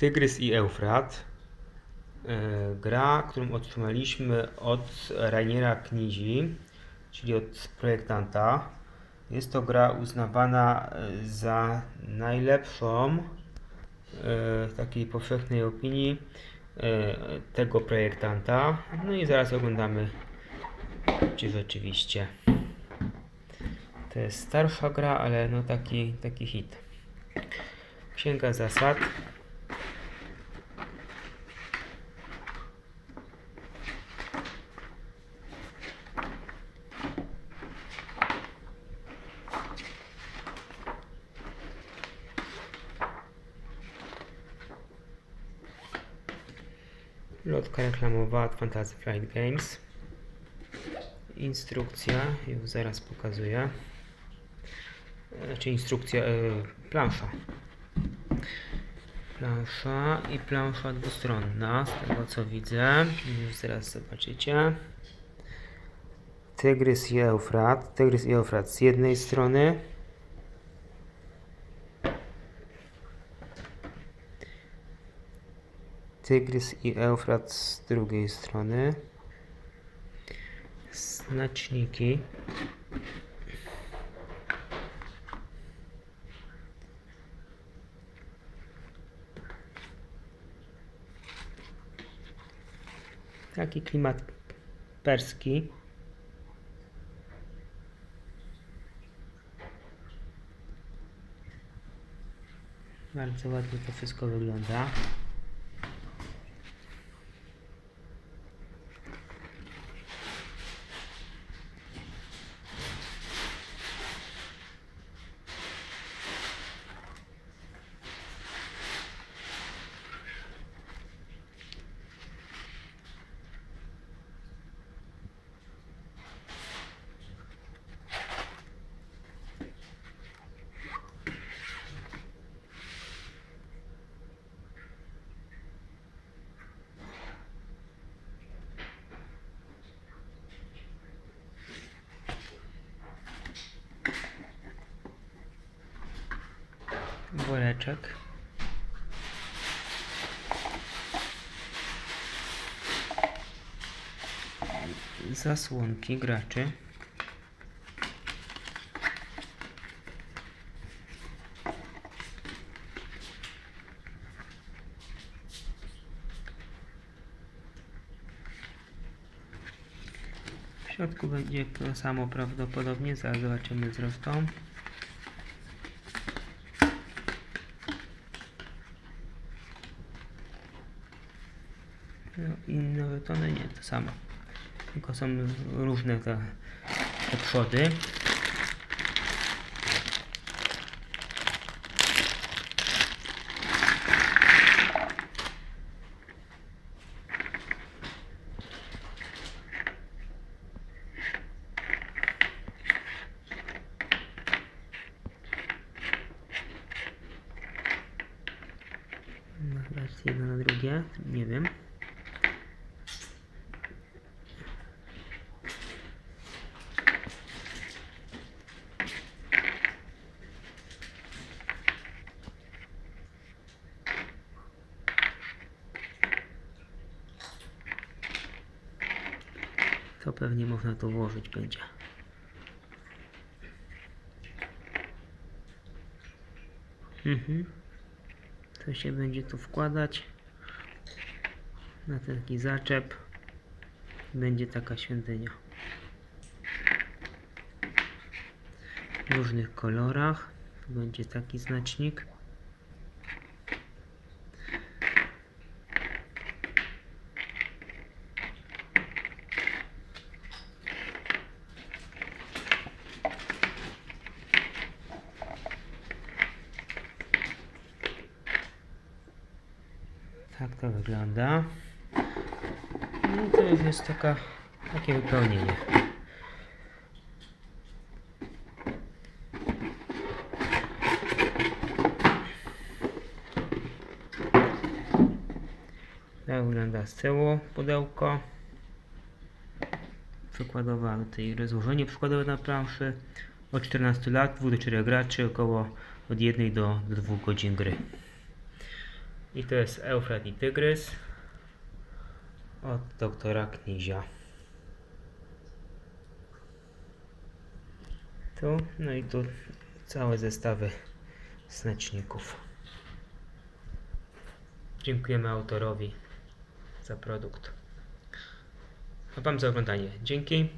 Tygrys i Eufrat. E, Gra, którą otrzymaliśmy od Rainiera Knizi, czyli od projektanta. Jest to gra uznawana e, za najlepszą e, w takiej powszechnej opinii tego projektanta. No i zaraz oglądamy, czy rzeczywiście. To jest starsza gra, ale no taki, taki hit. Księga zasad. Lotka reklamowa od Fantasy Flight Games. Instrukcja, już zaraz pokazuję. Znaczy instrukcja, e, plansza. Plansza i plansza dwustronna, z tego co widzę. Już zaraz zobaczycie. Tygrys i Eufrat. Tygrys i Eufrat z jednej strony. Tygrys i Eufrat z drugiej strony. Znaczniki. Taki klimat perski. Bardzo ładnie to wszystko wygląda. Woreczek. Zasłonki graczy. W środku będzie to samo prawdopodobnie, zaraz zobaczymy zresztą. Inne tony nie, to samo. Tylko są różne te, te przody. No, na drugie, nie wiem. To pewnie można to włożyć będzie. Mhm. To się będzie tu wkładać na taki zaczep. Będzie taka świątynia. W różnych kolorach. Będzie taki znacznik. Tak to wygląda. No i to już jest taka, takie wypełnienie. Tak wygląda z tyłu pudełko. Przykładowa tutaj rozłożenie przykładowe na planszy. Od 14 lat, 2 do 4 graczy, około od 1 do 2 godzin gry. I to jest Eufrat i Tygrys od doktora Knizia. Tu, no i tu całe zestawy znaczników. Dziękujemy autorowi za produkt. A Wam za oglądanie. Dzięki.